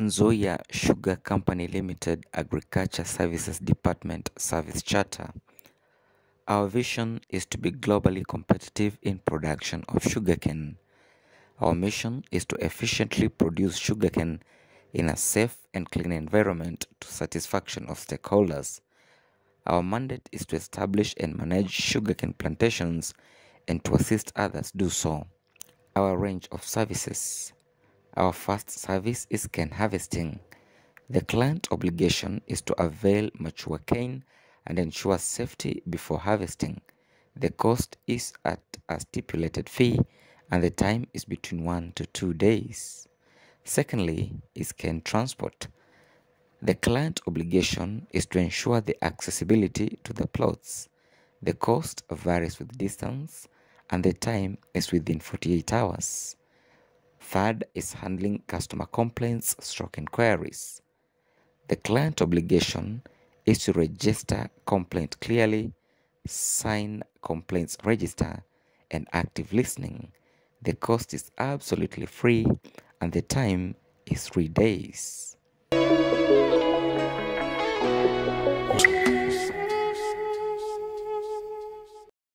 Nzoia Sugar Company Limited Agriculture Services Department Service Charter. Our vision is to be globally competitive in production of sugarcane. Our mission is to efficiently produce sugarcane in a safe and clean environment to satisfaction of stakeholders. Our mandate is to establish and manage sugarcane plantations and to assist others do so. Our range of services. Our first service is cane harvesting. The client obligation is to avail mature cane and ensure safety before harvesting. The cost is at a stipulated fee and the time is between 1 to 2 days. Secondly, is cane transport. The client obligation is to ensure the accessibility to the plots. The cost varies with distance and the time is within 48 hours. Third is handling customer complaints stroke inquiries. The client obligation is to register complaint clearly, sign complaints register, and active listening. The cost is absolutely free and the time is three days.